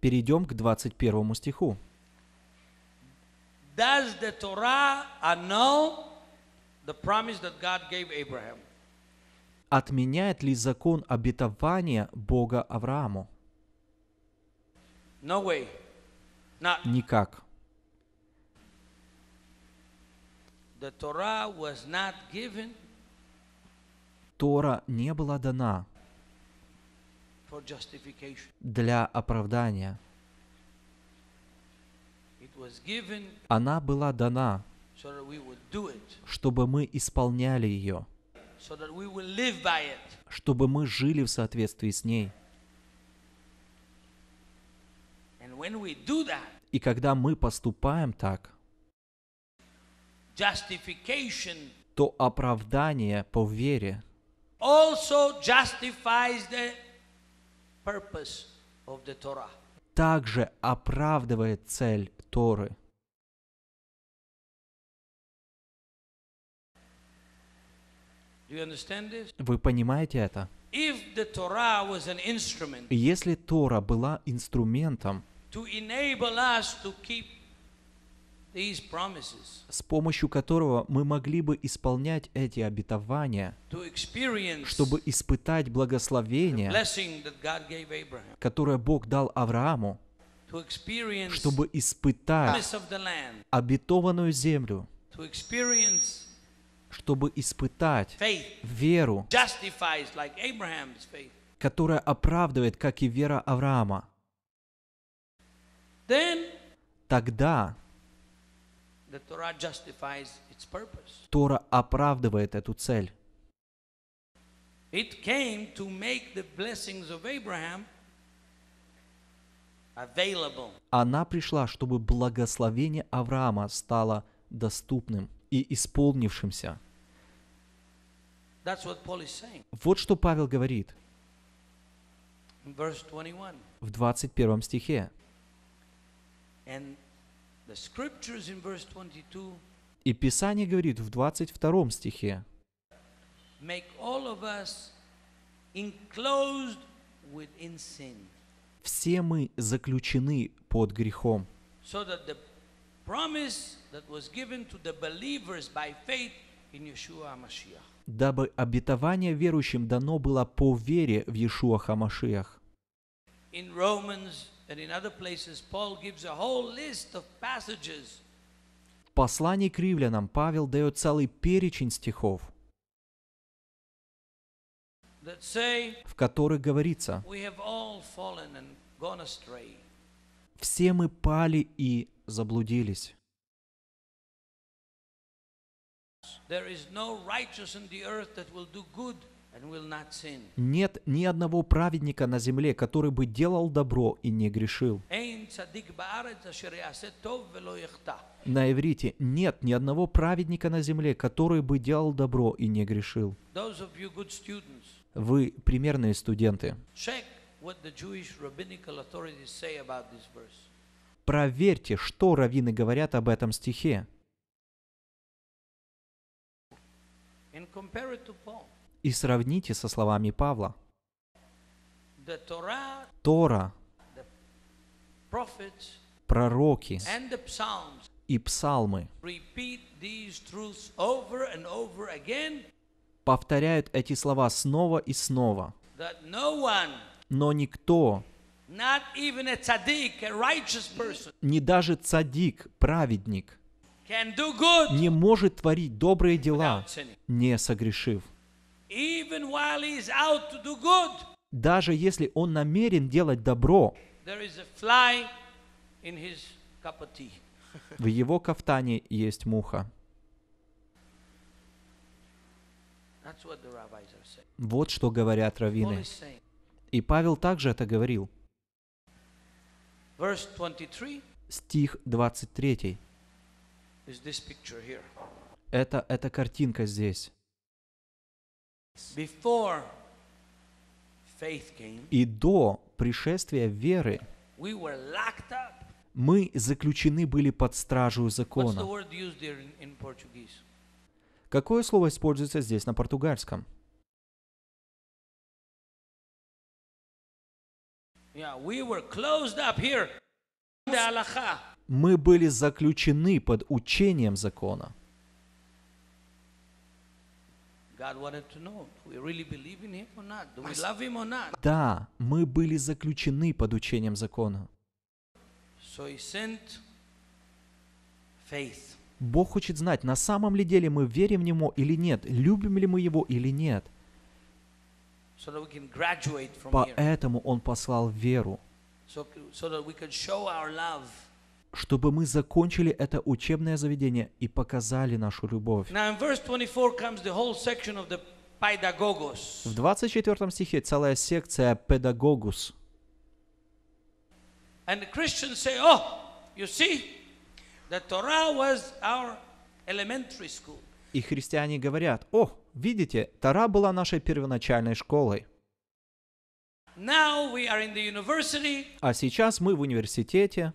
Перейдем к 21 стиху. Does the Torah annul the promise that God gave Abraham? Отменяет ли закон обетования Бога Аврааму? No way. Not. Никак. The Torah was not given Тора не была дана. Для оправдания. Она была дана, чтобы мы исполняли ее, чтобы мы жили в соответствии с ней. И когда мы поступаем так, то оправдание по вере также оправдывает цель Торы. Вы понимаете это? Если Тора была инструментом, to enable us to keep these promises, с помощью которого мы могли бы исполнять эти обетования, чтобы испытать благословение, которое Бог дал Аврааму, чтобы испытать обетованную землю, чтобы испытать веру, которая оправдывает, как и вера Авраама. Тогда the Torah justifies its purpose. Тора оправдывает эту цель. It came to make the blessings of Abraham available. Она пришла, чтобы благословение Авраама стало доступным и исполнившимся. That's what Paul is saying Вот что Павел говорит in verse 21. в 21 стихе. And И Писание говорит в 22 стихе, «Все мы заключены под грехом, дабы обетование верующим дано было по вере в Иешуа Хамашиах». In Romans and in other places, Paul gives a whole list of passages В послании к римлянам Павел дает целый перечень стихов, в которых говорится. «Все мы пали и заблудились». There is no righteous in the earth that will do good нет ни одного праведника на земле, который бы делал добро и не грешил. На иврите нет ни одного праведника на земле, который бы делал добро и не грешил. Вы примерные студенты. Проверьте, что раввины говорят об этом стихе. And compare it to Paul и сравните со словами Павла. Тора, пророки и псалмы повторяют эти слова снова и снова. Но никто, не даже цадик, праведник, не может творить добрые дела, не согрешив. Даже если он намерен делать добро, there is a fly in his cup of tea. в его кафтане есть муха. Вот что говорят раввины. И Павел также это говорил. Verse 23 Стих 23. is this picture here. Это, эта картинка здесь. И до пришествия веры мы заключены были под стражу закона. Какое слово используется здесь на португальском? Мы были заключены под учением закона. God wanted to know, do we really believe in Him or not? Do we love Him or not? Да, мы были заключены под учением закона. Бог хочет знать, на самом ли деле мы верим в Него или нет, любим ли мы Его или нет. Поэтому Он послал веру, чтобы мы закончили это учебное заведение и показали нашу любовь. Now, in verse 24 comes the whole section of the Paidagogos. В 24 стихе целая секция «Педагогус». And the Christians say, oh, you see, the Torah was our elementary school. И христиане говорят, о, видите, Тара была нашей первоначальной школой, Now we are in the university, а сейчас мы в университете,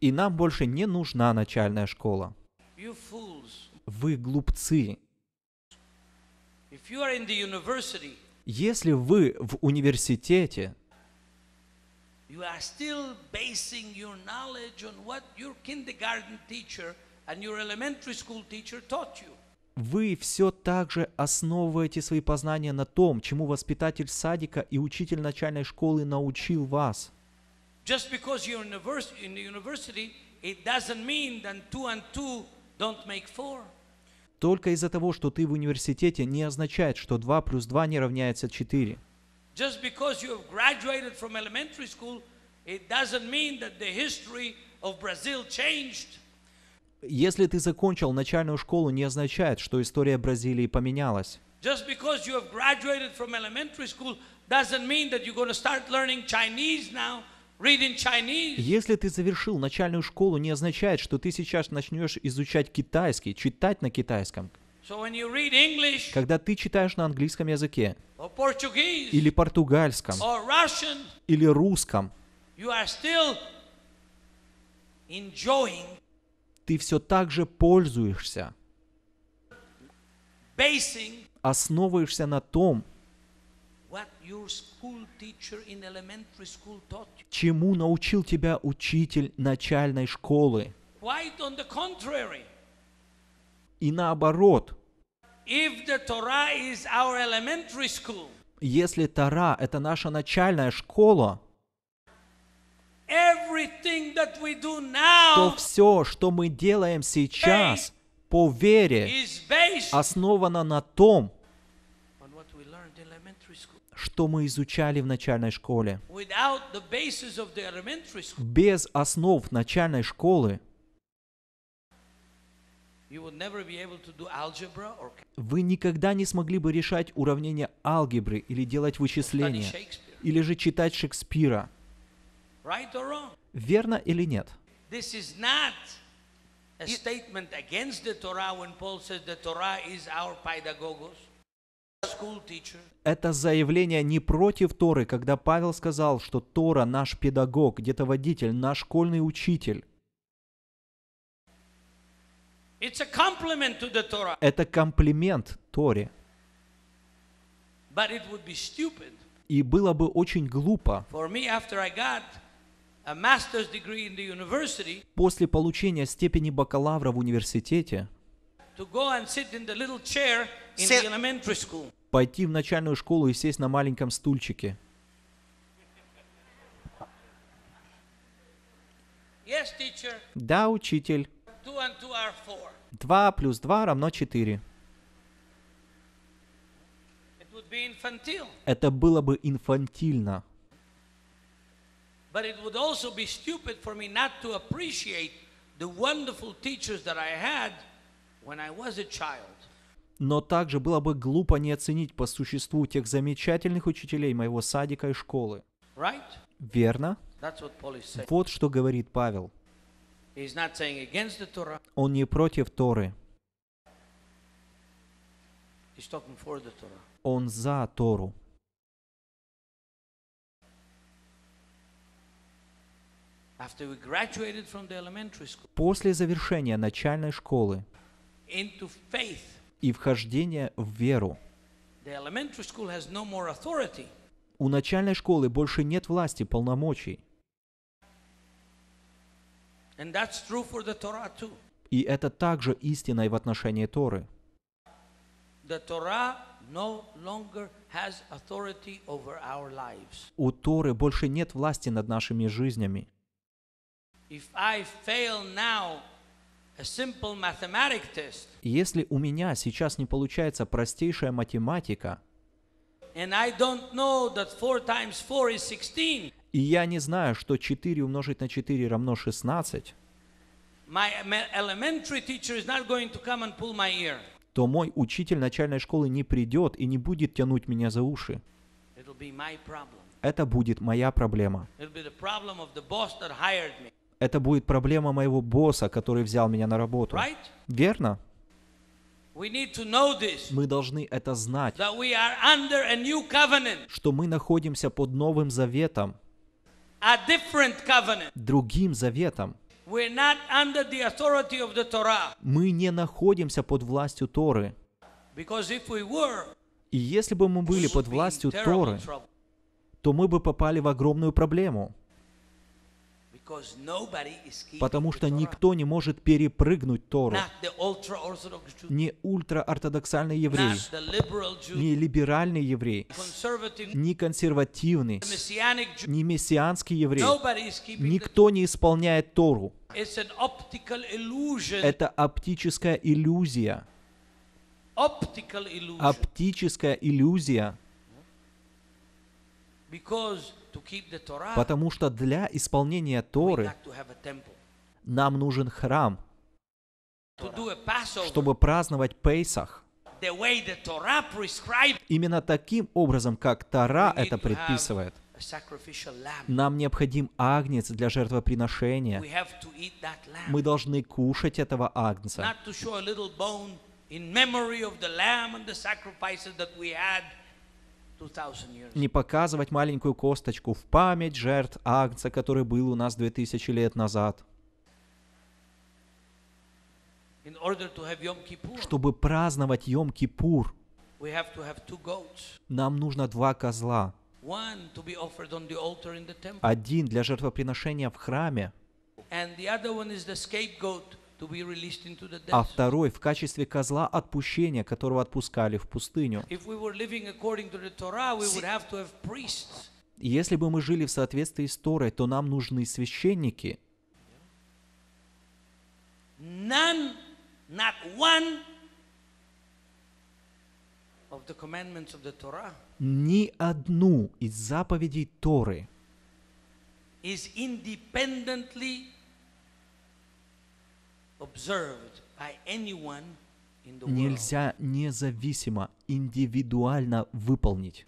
и нам больше не нужна начальная школа. Вы глупцы. Если вы в университете, вы все так же основываете свои познания на том, чему воспитатель садика и учитель начальной школы научил вас. Just because you're in in the university, it doesn't mean that two and two don't make four. Только из-за того, что ты в университете, не означает, что 2 плюс 2 не равняется 4. Just because you have graduated from elementary school, it doesn't mean that the history of Brazil changed. Если ты закончил начальную школу, не означает, что история Бразилии поменялась. Just because you have graduated from elementary school doesn't mean that you're going to start learning Chinese now. Если ты завершил начальную школу, не означает, что ты сейчас начнешь изучать китайский, читать на китайском. Когда ты читаешь на английском языке, или португальском, или русском, ты все так же пользуешься, основываешься на том, чему научил тебя учитель начальной школы. И наоборот, если Тара — это наша начальная школа, то все, что мы делаем сейчас по вере, основано на том, on what we learned in elementary school. Что мы изучали в начальной школе. Без основ начальной школы вы никогда не смогли бы решать уравнения алгебры или делать вычисления, или же читать Шекспира. Верно или нет? This Это заявление не против Торы, когда Павел сказал, что Тора наш педагог, где-то водитель, наш школьный учитель. Это комплимент Торе. И было бы очень глупо после получения степени бакалавра в университете пойти в начальную школу и сесть на маленьком стульчике. Yes, teacher, Да, учитель. two and two are four. 2 плюс 2 равно 4. It would be infantile, Это было бы инфантильно. Но также было бы глупо не оценить по существу тех замечательных учителей моего садика и школы. Right? Верно? Вот что говорит Павел. Он не против Торы, он за Тору. После завершения начальной школы into faith, и вхождения в веру, the elementary school has no more authority. У начальной школы больше нет власти, полномочий. And that's true for the Torah too. И это также истина и в отношении Торы. The Torah no longer has authority over our lives. У Торы больше нет власти над нашими жизнями. If I fail now Если у меня сейчас не получается простейшая математика, and I don't know that 4 times 4 is 16, и я не знаю, что 4 умножить на 4 равно 16, my ma- elementary teacher is not going to come and pull my ear. то мой учитель начальной школы не придет и не будет тянуть меня за уши. Это будет моя проблема. Это будет проблема моего босса, который взял меня на работу. Right? Верно? Мы должны это знать, что мы находимся под Новым Заветом, другим Заветом. Мы не находимся под властью Торы. И если бы мы были под властью Торы, то мы бы попали в огромную проблему, Because nobody is keeping потому что никто не может перепрыгнуть Тору. Ни ультраортодоксальный еврей, ни либеральный еврей, ни консервативный, ни мессианский еврей. Никто не исполняет Тору. Это оптическая иллюзия. Оптическая иллюзия. because Потому что для исполнения Торы нам нужен храм, чтобы праздновать Пейсах. Именно таким образом, как Тора это предписывает. Нам необходим агнец для жертвоприношения. Мы должны кушать этого агнца. Не показывать маленькую косточку в память жертв агнца, который был у нас 2000 лет назад. Чтобы праздновать Йом-Кипур, нам нужно два козла. Один для жертвоприношения в храме, а второй в качестве козла отпущения, которого отпускали в пустыню. Если бы мы жили в соответствии с Торой, то нам нужны священники. None, not one of the commandments of the Torah Ни одну из заповедей Торы is independently нельзя независимо, индивидуально выполнить.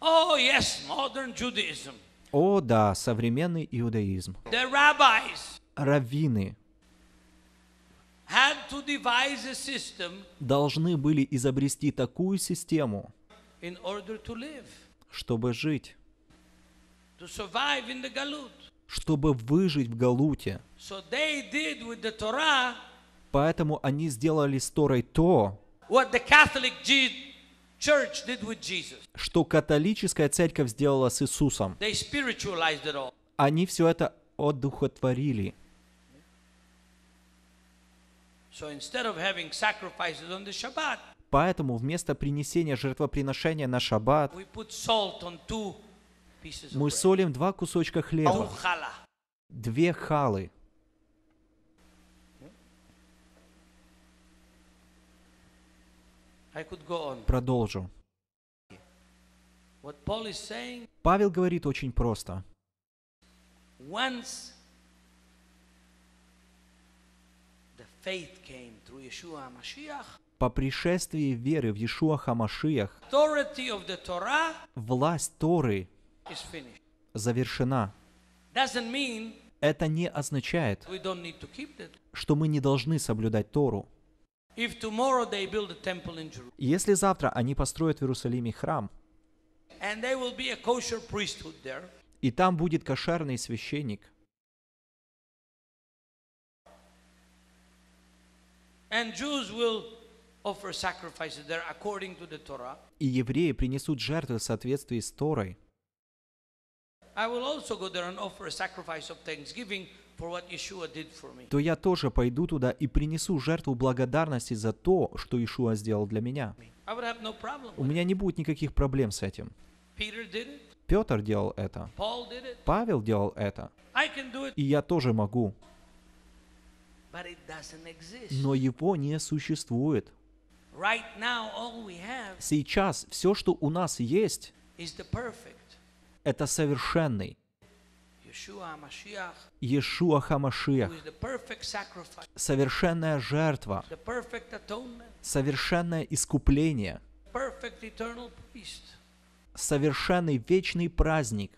Oh, yes, modern Judaism. О да, современный иудаизм. The rabbis Раввины had to devise a system должны были изобрести такую систему, in order to live, чтобы жить, to survive in the Galut. Чтобы выжить в Галуте. So they did with the Torah Поэтому они сделали с Торой то, what the Catholic G- Church did with Jesus. что католическая церковь сделала с Иисусом. They spiritualized it all. Они все это одухотворили. So instead of having sacrifices on the Shabbat, Поэтому вместо принесения жертвоприношения на шаббат we put salt on two мы солим два кусочка хлеба, две халы. Продолжу. Павел говорит очень просто. По пришествии веры в Иешуа Хамашиях власть Торы. Завершена. Это не означает, что мы не должны соблюдать Тору. Если завтра они построят в Иерусалиме храм, и там будет кошерный священник, и евреи принесут жертвы в соответствии с Торой, I will also go there and offer a sacrifice of thanksgiving for what Yeshua did for me. то я тоже пойду туда и принесу жертву благодарности за то, что Ишуа сделал для меня. У меня не будет никаких проблем с этим. Петр делал это. Павел делал это, и я тоже могу. Но его не существует. Сейчас все, что у нас есть. Это совершенный Иешуа Хамашиах, совершенная жертва, совершенное искупление, совершенный вечный праздник.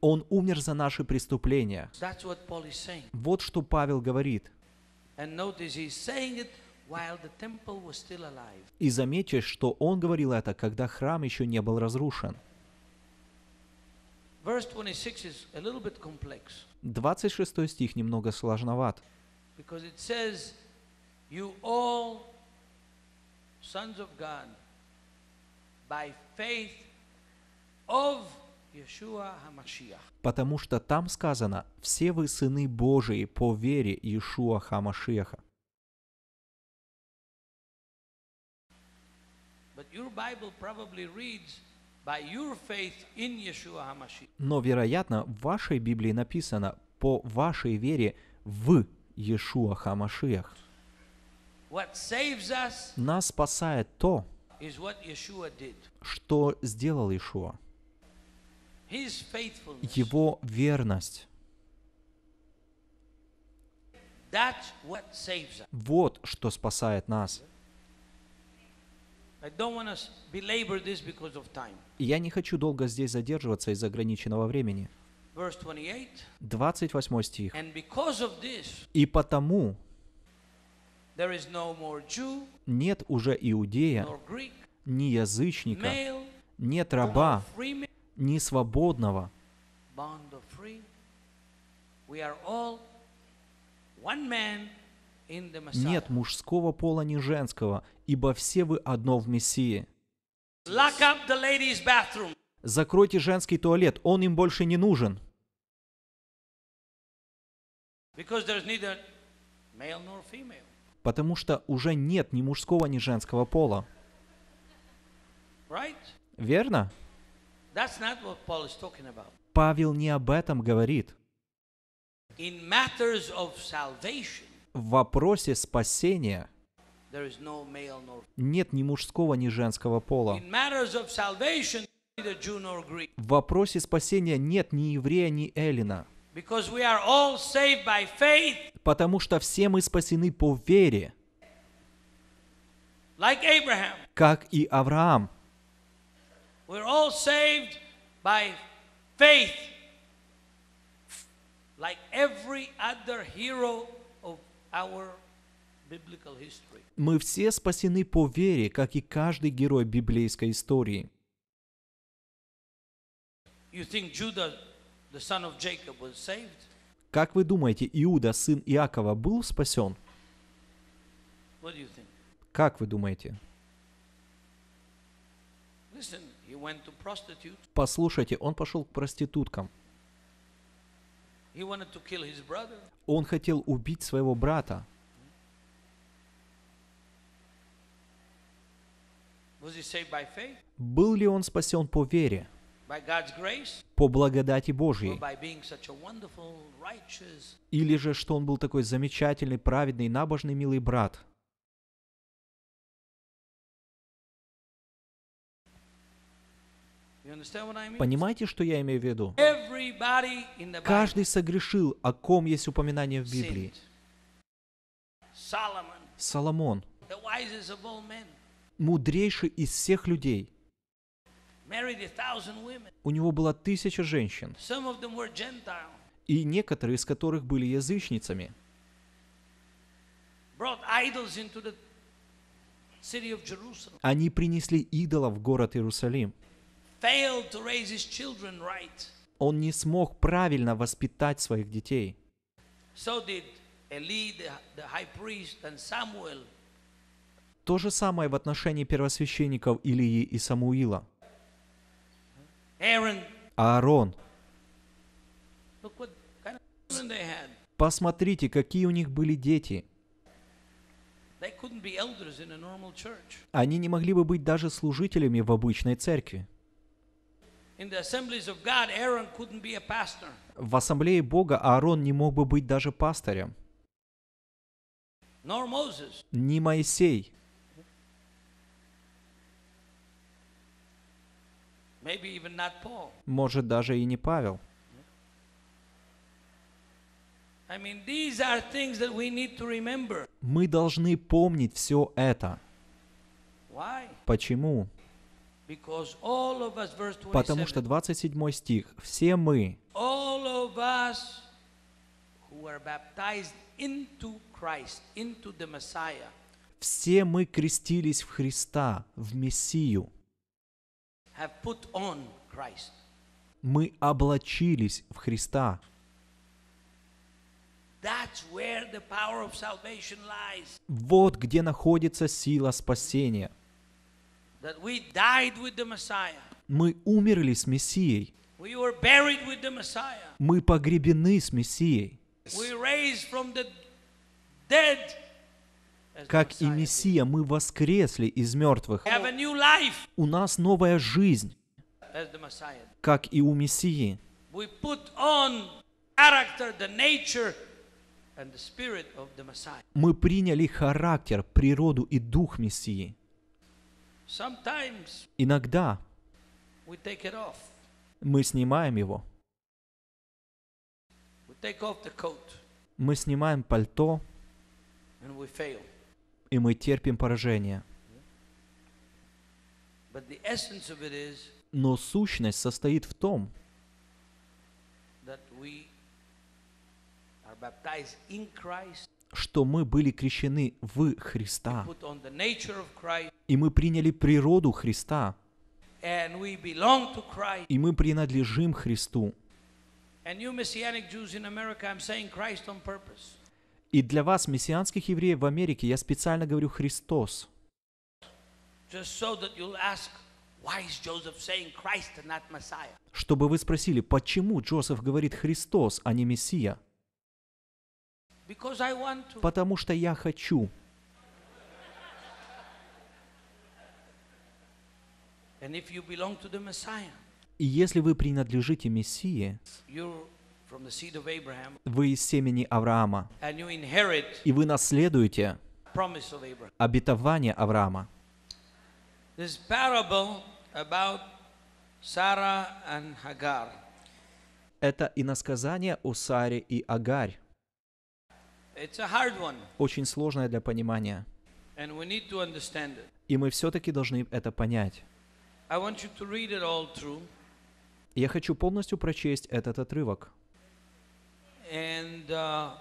Он умер за наши преступления. Вот что Павел говорит. И заметьте, что он говорил это, когда храм еще не был разрушен. Verse 26 is a little bit complex 26 стих немного сложноват, потому что там сказано «Все вы сыны Божии по вере Иешуа Хамашиаха». Но, вероятно, в вашей Библии написано «По вашей вере в Иешуа Хамашиах». What saves us Нас спасает то, что сделал Иешуа. Его верность. Вот что спасает нас. I don't want to belabor this because of time. И я не хочу долго здесь задерживаться из-за ограниченного времени. Verse 28 28 стих. «И потому нет уже иудея, ни язычника, нет раба, ни свободного. We are all one man. Нет мужского пола, ни женского, ибо все вы одно в Мессии». Закройте женский туалет, он им больше не нужен, потому что уже нет ни мужского, ни женского пола. Верно? Павел не об этом говорит. In matters of salvation, В вопросе спасения нет ни мужского, ни женского пола. В вопросе спасения нет ни еврея, ни эллина, потому что все мы спасены по вере, как и Авраам. Like every other hero of our biblical history. Мы все спасены по вере, как и каждый герой библейской истории. Как вы думаете, Иуда, сын Иакова, был спасен? Как вы думаете? Послушайте, он пошел к проституткам. He wanted to kill his brother. Он хотел убить своего брата. Был ли он спасен по вере, по благодати Божьей? Или же, что он был такой замечательный, праведный, набожный, милый брат? Понимаете, что я имею в виду? Каждый согрешил, о ком есть упоминание в Библии. Соломон, мудрейший из всех людей. У него было тысяча женщин, и некоторые из которых были язычницами. Они принесли идолов в город Иерусалим. Failed to raise his children right. Он не смог правильно воспитать своих детей. So did Eli, the, the high priest, and Samuel. То же самое в отношении первосвященников Илии и Самуила. Aaron, Аарон. look what kind of children they had. Посмотрите, какие у них были дети. They couldn't be elders in a normal church. Они не могли бы быть даже служителями в обычной церкви. В ассамблее Бога Аарон не мог бы быть даже Moses. Ни Моисей, может даже и не Павел. Мы должны помнить все это. Почему? Потому что 27, 27 стих. Все мы, все мы крестились в Христа, в Мессию. Мы облачились в Христа. Вот где находится сила спасения. That we died with the Messiah. Мы умерли с Мессией. We were buried with the Messiah. Мы погребены с Мессией. We raised from the dead. Как и. Мессия, мы воскресли из мертвых. We have a new life У нас новая жизнь, as the Messiah. как и у Мессии. We put on character, the nature, and the spirit of the Messiah. Мы приняли характер, природу и дух Мессии. Иногда мы снимаем его. Мы снимаем пальто, и мы терпим поражение. Но сущность состоит в том, что мы были крещены в Христа, и мы приняли природу Христа, и мы принадлежим Христу. И для вас, мессианских евреев в Америке, я специально говорю Христос, чтобы вы спросили, почему Джозеф говорит Христос, а не Мессия? Because I want to. Потому что я хочу. И если вы принадлежите Мессии, вы из семени Авраама, и вы наследуете обетование Авраама. Это иносказание о Саре и Агарь, It's a hard one, очень сложное для понимания. И мы все-таки должны это понять. Я хочу полностью прочесть этот отрывок, and uh,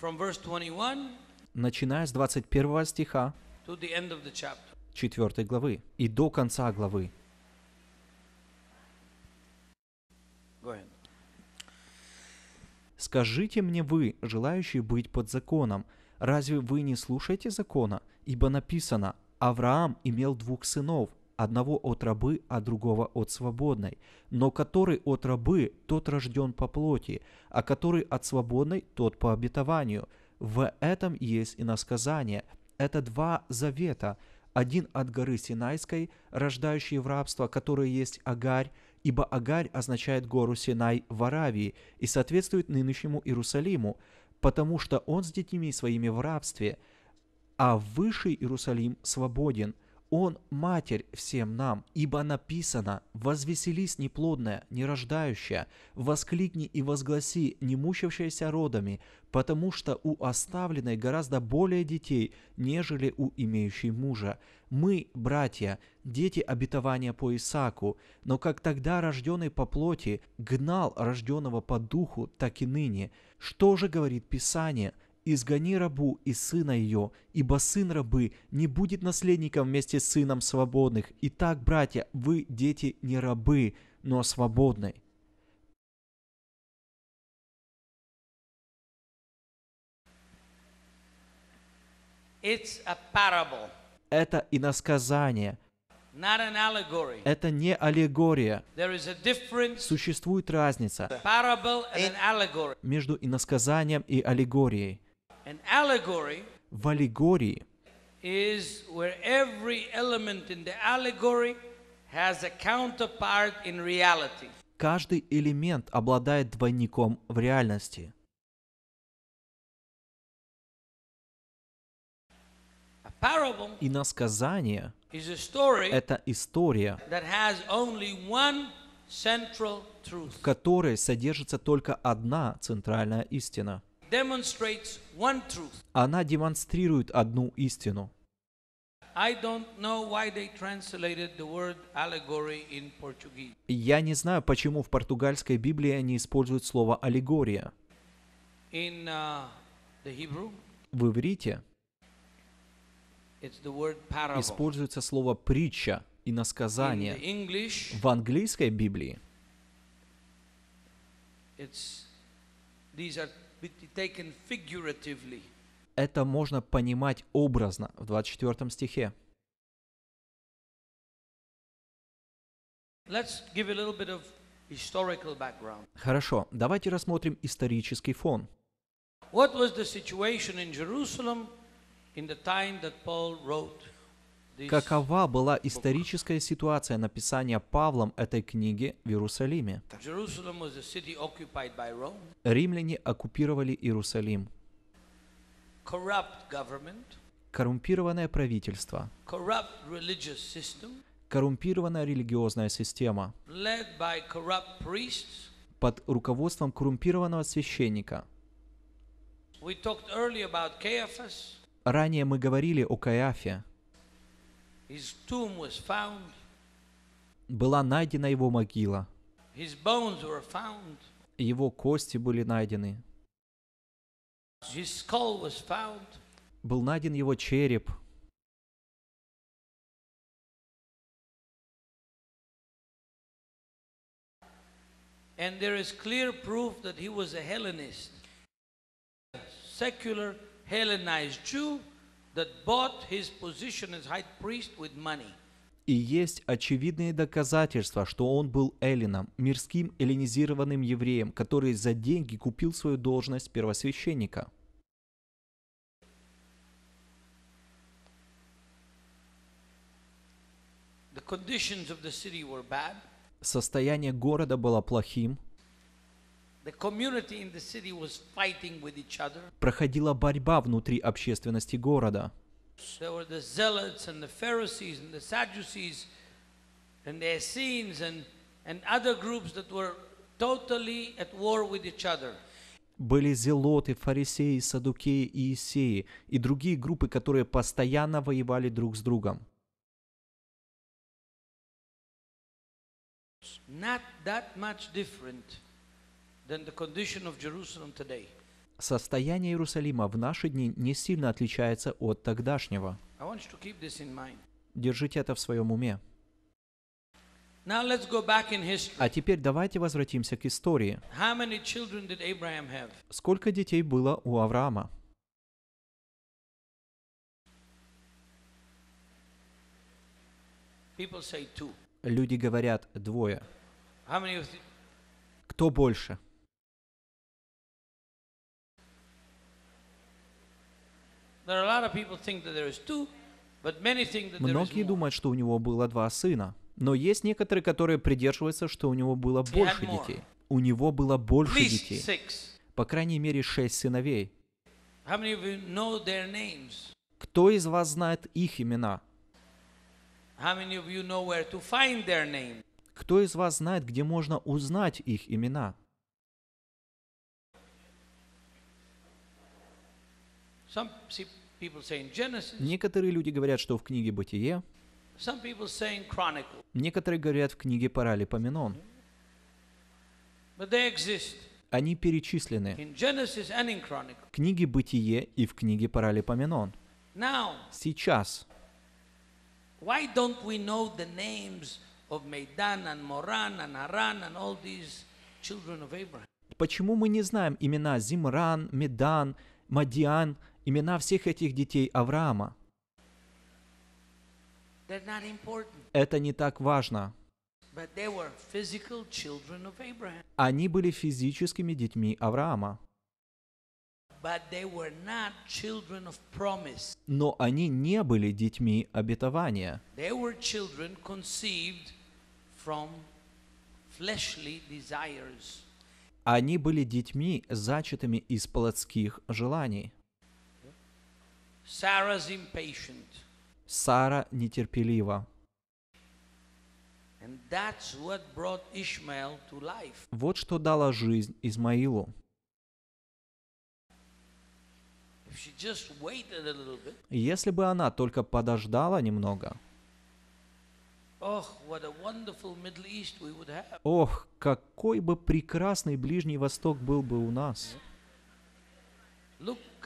from verse 21 начиная с 21 стиха to the end of the chapter. 4 главы и до конца главы. Go ahead. «Скажите мне вы, желающие быть под законом, разве вы не слушаете закона? Ибо написано, Авраам имел двух сынов, одного от рабы, а другого от свободной. Но который от рабы, тот рожден по плоти, а который от свободной, тот по обетованию. В этом есть иносказание. Это два завета. Один от горы Синайской, рождающий в рабство, который есть Агарь, ибо Агарь означает гору Синай в Аравии и соответствует нынешнему Иерусалиму, потому что он с детьми своими в рабстве, а высший Иерусалим свободен. Он матерь всем нам, ибо написано «Возвеселись неплодная, нерождающая, воскликни и возгласи, не мучившаяся родами, потому что у оставленной гораздо более детей, нежели у имеющей мужа. Мы, братья, дети обетования по Исааку, но как тогда рожденный по плоти гнал рожденного по духу, так и ныне. Что же говорит Писание? «Изгони рабу и сына ее, ибо сын рабы не будет наследником вместе с сыном свободных. Итак, братья, вы дети не рабы, но свободны». Это иносказание, это не аллегория. Существует разница между иносказанием и аллегорией. В аллегории is where every element in the allegory has a counterpart in reality. каждый элемент обладает двойником в реальности. A parable Иносказание is a story — это история, that has only one central truth, в которой содержится только одна центральная истина. Она демонстрирует одну истину. Я не знаю, почему в португальской Библии они используют слово «аллегория». In uh, the Hebrew, В иврите используется слово «притча», In the «иносказание». English, В английской Библии это можно понимать образно в 24 стихе. Хорошо, давайте рассмотрим исторический фон. What was the situation in Jerusalem in the time that Paul wrote? Какова была историческая ситуация написания Павлом этой книги в Иерусалиме? Римляне оккупировали Иерусалим. Коррумпированное правительство, коррумпированная религиозная система. Под руководством коррумпированного священника. Ранее мы говорили о Каиафе. His tomb was found, Была найдена его могила. Его кости были найдены. Был найден его череп. And there is clear proof that he was a Hellenist, secular Hellenized Jew И есть очевидные доказательства, что он был эллином, мирским эллинизированным евреем, который за деньги купил свою должность первосвященника. The conditions of the city were bad. Состояние города было плохим, проходила борьба внутри общественности города. Были зелоты, фарисеи, садукеи и Исеи и другие группы, которые постоянно воевали друг с другом. Not that much different Состояние Иерусалима в наши дни не сильно отличается от тогдашнего. Держите это в своем уме. А теперь давайте возвратимся к истории. Сколько детей было у Авраама? Люди говорят двое. Кто больше? There are a lot of people think that there is two, but many think that there is Многие думают, что у него было два сына. Но есть некоторые, которые придерживаются, что у него было больше детей. У него было больше детей. По крайней мере, шесть сыновей. Кто из вас знает их имена? Кто из вас знает, где можно узнать их имена? Some see people say in Genesis, Некоторые люди говорят, что в книге Бытие, некоторые говорят в книге Паралипоменон. Они перечислены в книге Бытие и в книге Паралипоменон. Сейчас, why don't we know the names of Meidan and Moran and Haran and all these children of Abraham? почему мы не знаем имена Зимран, Медан, Мадиан Имена всех этих детей Авраама. Это не так важно. Они были физическими детьми Авраама. Но они не были детьми обетования. Они были детьми, зачатыми из плотских желаний. Sarah's impatient. Сара нетерпелива. And that's what brought Ishmael to life. Вот что дала жизнь Измаилу. If she just waited a little bit, Если бы она только подождала немного, ох, какой бы прекрасный Ближний Восток был бы у нас.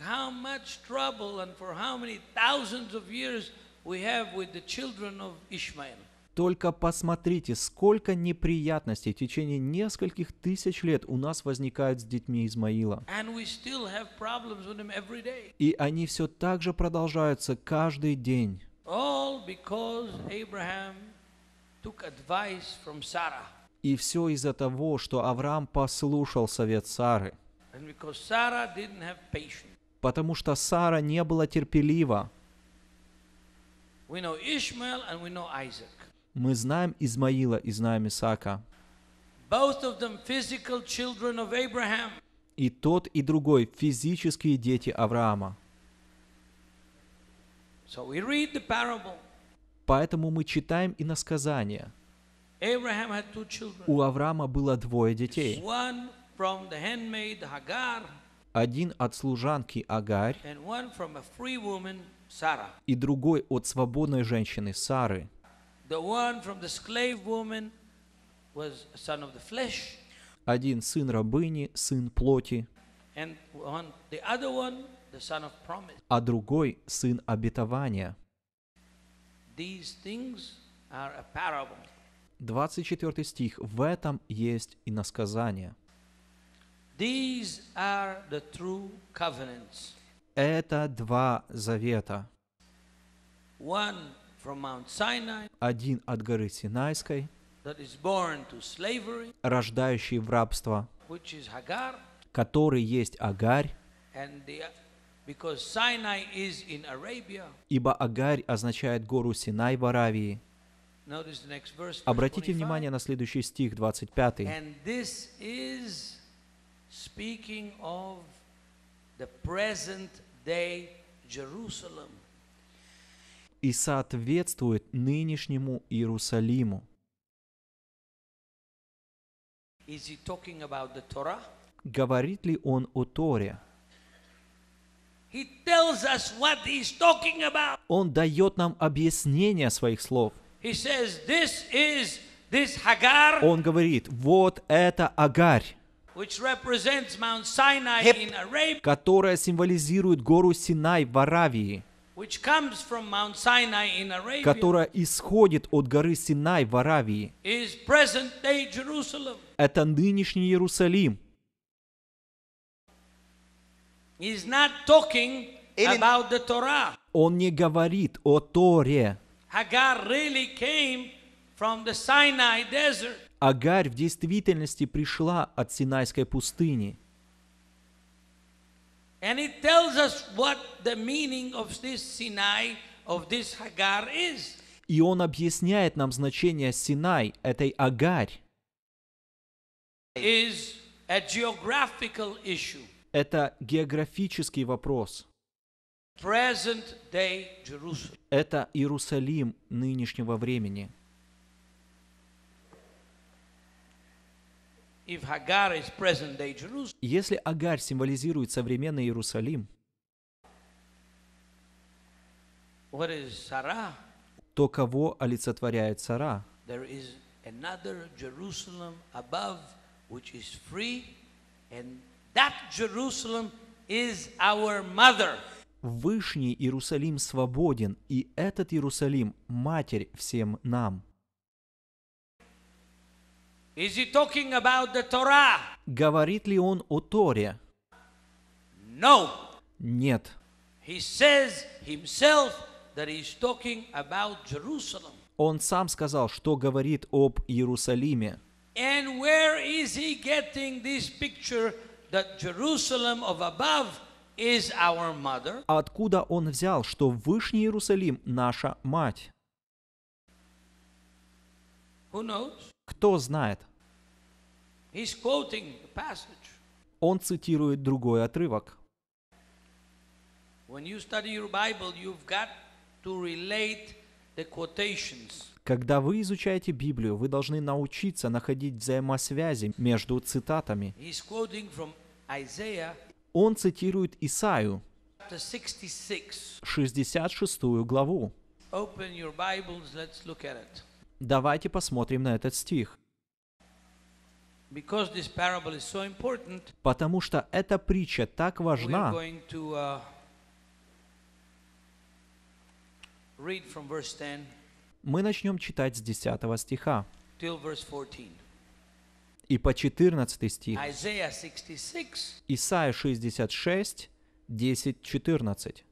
How much trouble and for how many thousands of years we have with the children of Ishmael. Только посмотрите, сколько неприятностей в течение нескольких тысяч лет у нас возникают с детьми Измаила. И они все так же продолжаются каждый день. И все из-за того, что Авраам послушал совет Сары. And because Sarah didn't have patience. Потому что Сара не была терпелива. Мы знаем Измаила и знаем Исаака. И тот, и другой физические дети Авраама. Поэтому мы читаем и children. У Авраама было двое детей. Один от служанки Агарь и другой от свободной женщины Сары. Один сын рабыни, сын плоти, а другой сын обетования. These things are a parable. 24 стих. В этом есть и насказание. These are the true covenants. Это два завета. One from Mount Sinai Один от горы Синайской, that is born to slavery, рождающий в рабство, which is Hagar, который есть Агарь, and the because Sinai is in Arabia. ибо Агарь означает гору Синай в Аравии. Notice the next verse. verse Обратите 25. внимание на следующий стих, 25. And this is speaking of the present day Jerusalem. И соответствует нынешнему Иерусалиму. Is he talking about the Torah? Говорит ли он о Торе? He tells us what he's talking about. Он дает нам объяснение своих слов. He says, This is this Hagar, Он говорит, вот это Агарь, которая символизирует гору Синай в Аравии, которая исходит от горы Синай в Аравии. Это нынешний Иерусалим. Он не говорит о Торе. Hagar really came from the Sinai desert. Агарь в действительности пришла от Синайской пустыни. And it tells us what the meaning of this Sinai, of this Hagar is. И он объясняет нам значение Синай, этой Агарь. Is a geographical issue. Это географический вопрос. Present day Jerusalem. Это Иерусалим нынешнего времени. If Hagar is present day Jerusalem, Если Агарь символизирует современный Иерусалим, то кого олицетворяет Сара? Вышний Иерусалим свободен, и этот Иерусалим – Матерь всем нам. Is he talking about the Torah? Говорит ли он о Торе? No. Нет. he says himself that he's talking about Jerusalem. Он сам сказал, что говорит об Иерусалиме. And where is he getting this picture that Jerusalem of above is our mother? А откуда он взял, что Вышний Иерусалим – наша мать? Who knows? Кто знает? Он цитирует другой отрывок. Когда вы изучаете Библию, вы должны научиться находить взаимосвязи между цитатами. Он цитирует Исаию, chapter 66. 66 главу. Open your Bibles, let's look at it. Давайте посмотрим на этот стих. So Потому что эта притча так важна. to uh, read from verse 10 Мы начнем читать с 10 стиха till verse 14. и по 14 стих. Isaiah 66. Исайя 66, 10, 14.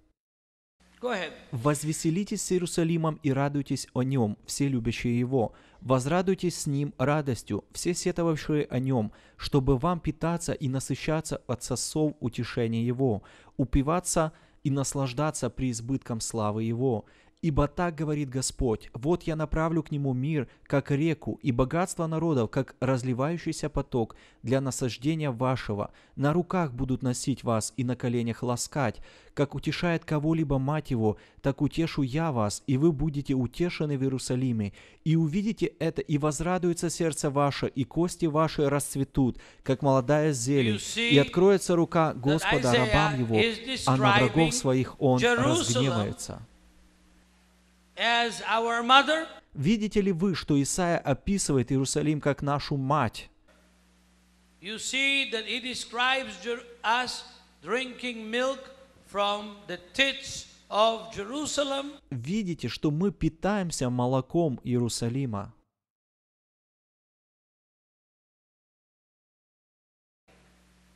«Возвеселитесь с Иерусалимом и радуйтесь о нем, все любящие его. Возрадуйтесь с ним радостью, все сетовавшие о нем, чтобы вам питаться и насыщаться от сосов утешения его, упиваться и наслаждаться преизбытком славы его. Ибо так говорит Господь, вот я направлю к нему мир, как реку, и богатство народов, как разливающийся поток для насаждения вашего. На руках будут носить вас и на коленях ласкать. Как утешает кого-либо мать его, так утешу я вас, и вы будете утешены в Иерусалиме. И увидите это, и возрадуется сердце ваше, и кости ваши расцветут, как молодая зелень, и откроется рука Господа рабам его, а на врагов своих он разгневается. Видите ли вы, что Исаия описывает Иерусалим как нашу мать? Видите, что мы питаемся молоком Иерусалима?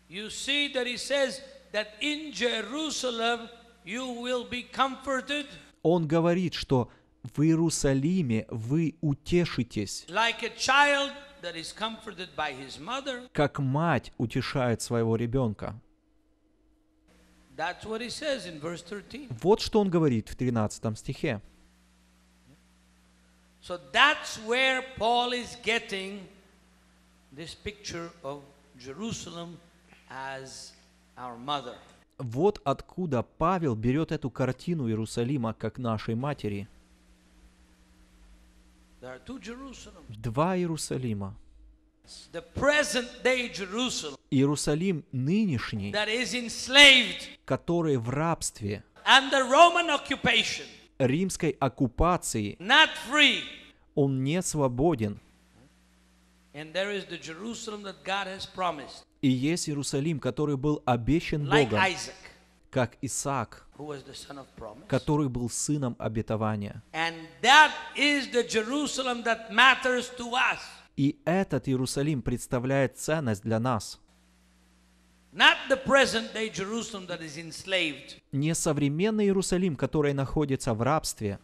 You see that he says that in Jerusalem you will be comforted Он говорит, что в Иерусалиме вы утешитесь, как мать утешает своего ребенка. That's what he says in verse 13. Вот что он говорит в 13 стихе. So that's where Paul is getting this picture of Jerusalem as our mother. Вот откуда Павел берет эту картину Иерусалима как нашей матери. Два Иерусалима. Иерусалим нынешний, который в рабстве, римской оккупации, он не свободен. И есть Иерусалим, который был обещан Богом, как Исаак, который был сыном обетования. И этот Иерусалим представляет ценность для нас. Не современный Иерусалим, который находится в рабстве,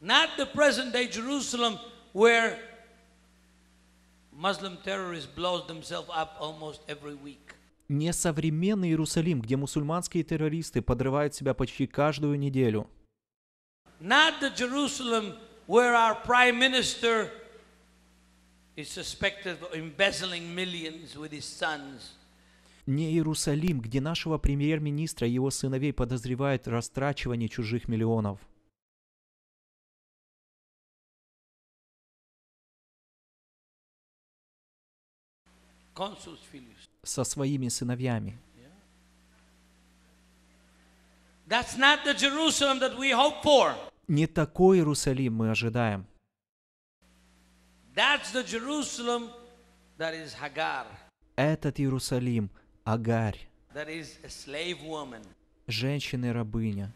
Not the present day Jerusalem where Muslim terrorists blows themselves up almost every week. не современный Иерусалим, где мусульманские террористы подрывают себя почти каждую неделю. Not the Jerusalem where our prime minister is suspected of embezzling millions with his sons. Не Иерусалим, где нашего премьер-министра и его сыновей подозревают в растрачивании чужих миллионов. Со своими сыновьями. Не такой Иерусалим мы ожидаем. Этот Иерусалим – Агарь, женщина-рабыня,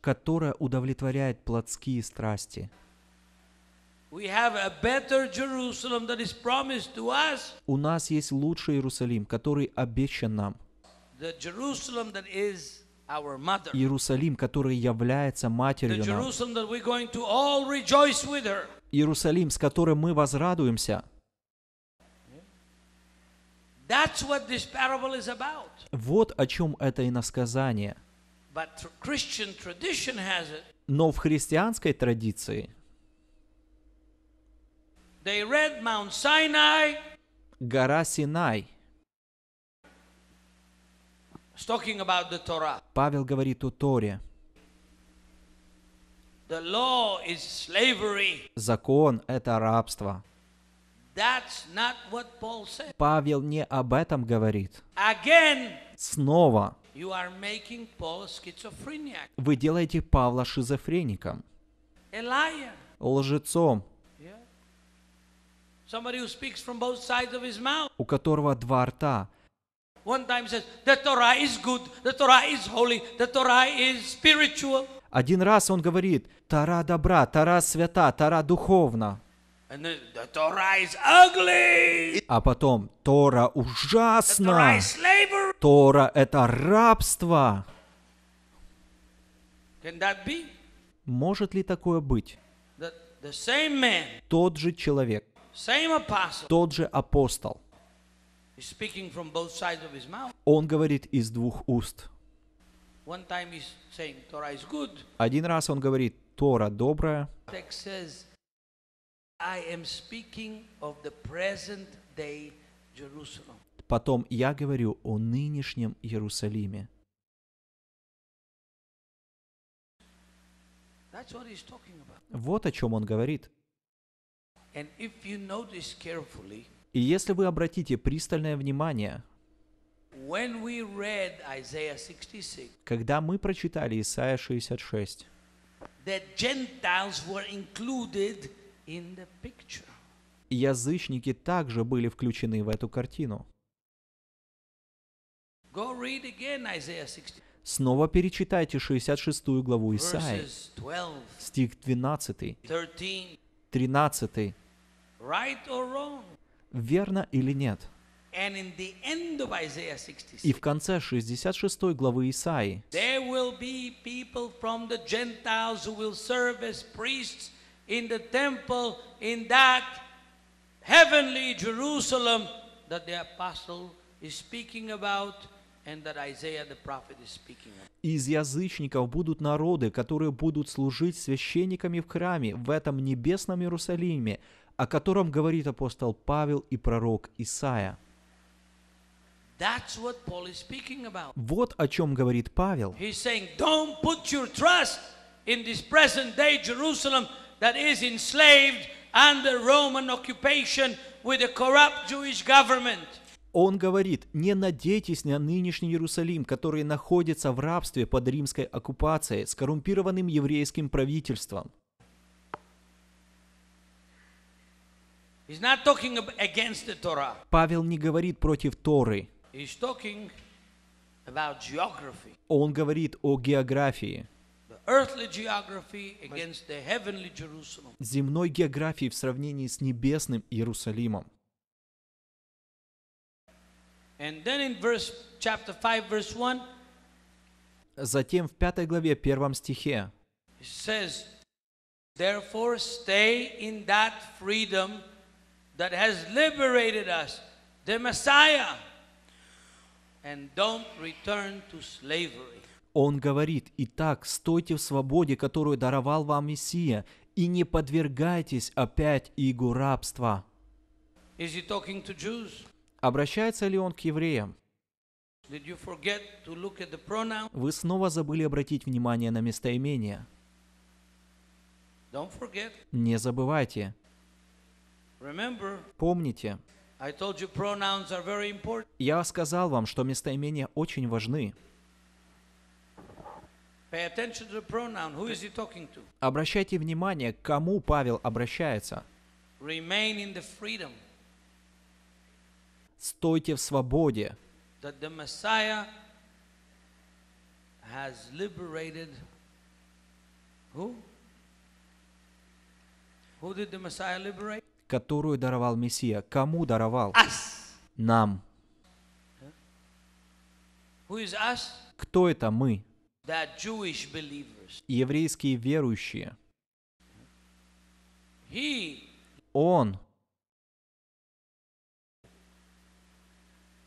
которая удовлетворяет плотские страсти. У нас есть лучший Иерусалим, который обещан нам. Иерусалим, который является матерью нам. Иерусалим, с которым мы возрадуемся. That's what this parable is about. Вот о чем это иносказание. But tr- Christian tradition has it. Но в христианской традиции They read Mount Sinai, гора Синай, talking about the Torah. Павел говорит о Торе, The law is slavery. закон — это рабство. That's not what Paul said. Павел не об этом говорит. Again, Снова you are making Paul schizophrenic. вы делаете Павла шизофреником, A liar. лжецом, Yeah. Somebody who speaks from both sides of his mouth. У которого два рта. Один раз он говорит «Тара добра, Тара свята, Тара духовна», а потом «Тора ужасна». «Тора — это рабство». Может ли такое быть? Тот же человек, тот же апостол, он говорит из двух уст. Один раз он говорит «Тора добрая», потом я говорю о нынешнем Иерусалиме. Вот о чем он говорит. And if you notice carefully, И если вы обратите пристальное внимание, when we read Isaiah 66, когда мы прочитали Исайя 66, the Gentiles were included in the picture. язычники также были включены в эту картину. Go read again Isaiah 60, Снова перечитайте 66 главу Исаии, verses 12, стих 12, 13. 13. Right or wrong? Верно или нет? And in the end of Isaiah И 66, в конце 66 главы Исаии there will be people from the Gentiles who will serve as priests in the temple in that heavenly Jerusalem that the apostle is speaking about and that Isaiah the prophet is speaking of. Из язычников будут народы, которые будут служить священниками в храме в этом небесном Иерусалиме, о котором говорит апостол Павел и пророк Исаия. Вот о чем говорит Павел. He's saying, don't put your trust in this present day Jerusalem that is enslaved under Roman occupation with a corrupt Jewish government. Он говорит, не надейтесь на нынешний Иерусалим, который находится в рабстве под римской оккупацией с коррумпированным еврейским правительством. He's not talking ab- against the Torah. Павел не говорит против Торы, он говорит о географии, земной географии в сравнении с небесным Иерусалимом. And then in verse chapter 5 verse 1 Затем в пятой главе первом стихе it says therefore stay in that freedom that has liberated us the Messiah and don't return to slavery. он говорит, «Итак, стойте в свободе, которую даровал вам Мессия, и не подвергайтесь опять игу рабства». Is he talking to Jews? Обращается ли он к евреям? Did you forget to look at the pronoun? Вы снова забыли обратить внимание на местоимение. Don't forget. Не забывайте. Помните, я сказал вам, что местоимения очень важны. Обращайте внимание, к кому Павел обращается. Стойте в свободе? Who did the Messiah liberate? Которую даровал Мессия. Кому даровал? Us. Нам. Who is us? Кто это мы? The Jewish believers. Еврейские верующие. He, Он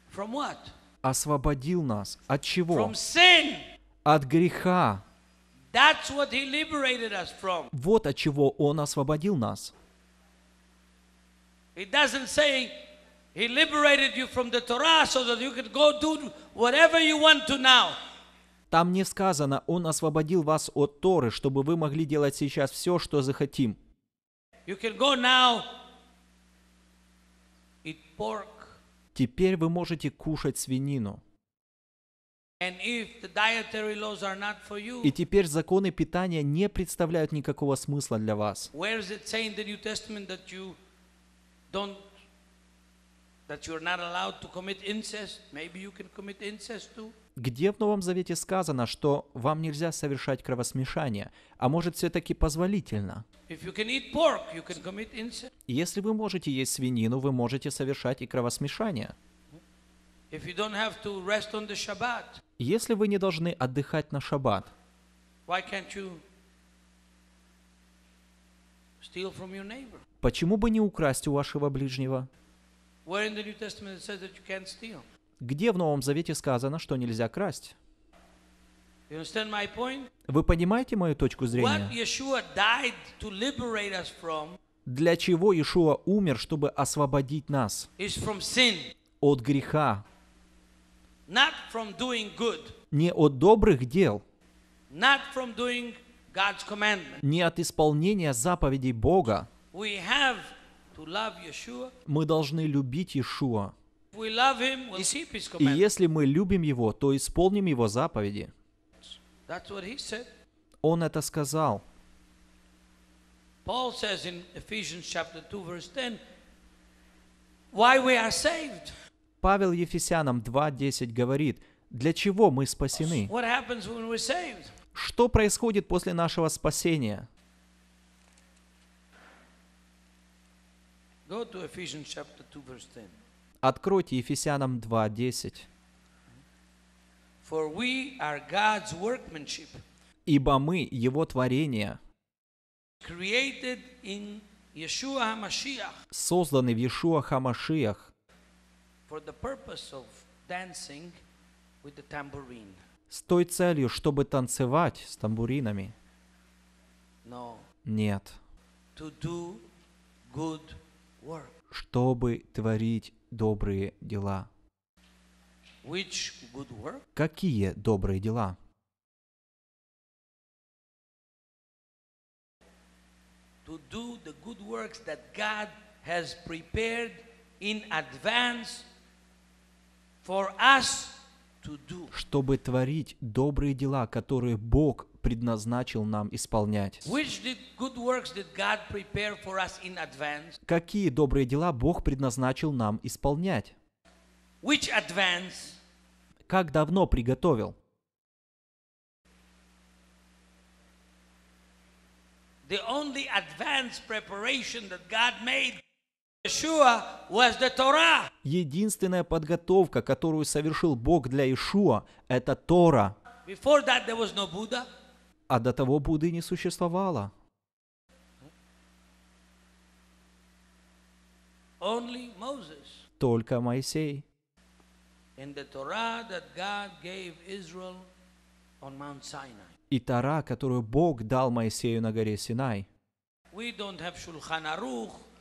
from what? освободил нас. От чего? From sin. От греха. That's what he liberated us from. Вот от чего Он освободил нас. It doesn't say he liberated you from the Torah so that you could go do whatever you want to now. Там не сказано, Он освободил вас от Торы, чтобы вы могли делать сейчас все, что захотим. Can Теперь вы можете кушать свинину. И теперь законы питания не представляют никакого смысла для вас. where does it say in the New Testament that you don't, that you're not allowed to commit incest? Maybe you can commit incest too. Где в Новом Завете сказано, что вам нельзя совершать кровосмешание, а может все-таки позволительно? Pork. Если вы можете есть свинину, вы можете совершать и кровосмешание. Shabbat, Если вы не должны отдыхать на шаббат, you почему бы не украсть у вашего ближнего? Где в Новом Завете сказано, что нельзя красть? Вы понимаете мою точку зрения? Для чего Иешуа умер, чтобы освободить нас от греха, не от добрых дел, не от исполнения заповедей Бога. Мы должны любить Иешуа. И если мы любим Его, то исполним Его заповеди. Он это сказал. Paul says in Ephesians chapter 2, verse 10, why we are saved. Павел Ефесянам 2.10 говорит, для чего мы спасены? Что происходит после нашего спасения? Go to Ephesians chapter 2, verse 10. Откройте Ефесянам 2.10. For we are God's workmanship, «Ибо мы, Его творение, created in Yeshua HaMashiach созданы в Иешуа Хамашиях for the purpose of dancing with the tambourine. с той целью, чтобы танцевать с тамбуринами». No, Нет, to do good. Чтобы tворить добрые дела. Какие добрые дела? To do the good works that God has prepared in advance for us to do. Чтобы творить добрые дела, которые Бог предназначил нам исполнять. Какие добрые дела Бог предназначил нам исполнять? Как давно приготовил? The only advance preparation that God made Yeshua was the Torah. Единственная подготовка, которую совершил Бог для Ишуа, это Тора. А до того Будды не существовало. Только Моисей. И Тора, которую Бог дал Моисею на горе Синай.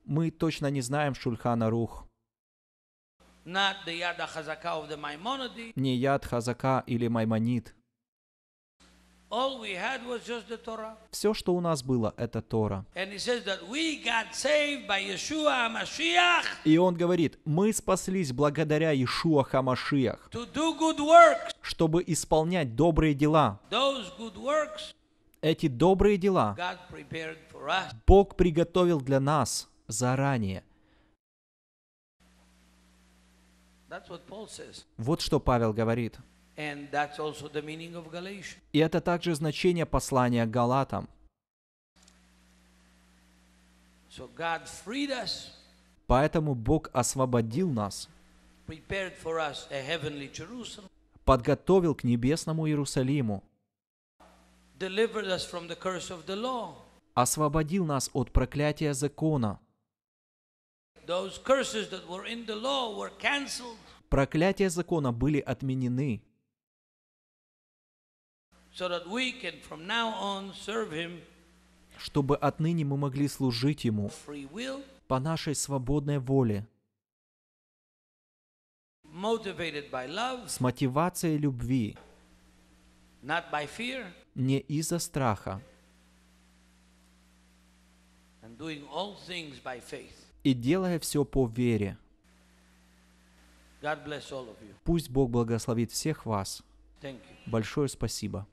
Мы точно не знаем Шульхана Рух, не Яд Хазака или Маймонид. All we had was just the Torah. Все, что у нас было, это Тора. И он говорит, мы спаслись благодаря Ишуа Хамашиях, чтобы исполнять добрые дела. Эти добрые дела. Бог приготовил для нас заранее. Вот что Павел говорит. And that's also the meaning of Galatians. И это также значение послания Галатам. So God freed us, Поэтому Бог освободил нас, prepared for us a heavenly Jerusalem, подготовил к небесному Иерусалиму, delivered us from the curse of the law. освободил нас от проклятия закона. Those curses that were in the law were canceled Проклятия закона были отменены, чтобы отныне мы могли служить Ему по нашей свободной воле, с мотивацией любви, не из-за страха, и делая все по вере. Пусть Бог благословит всех вас. Большое спасибо.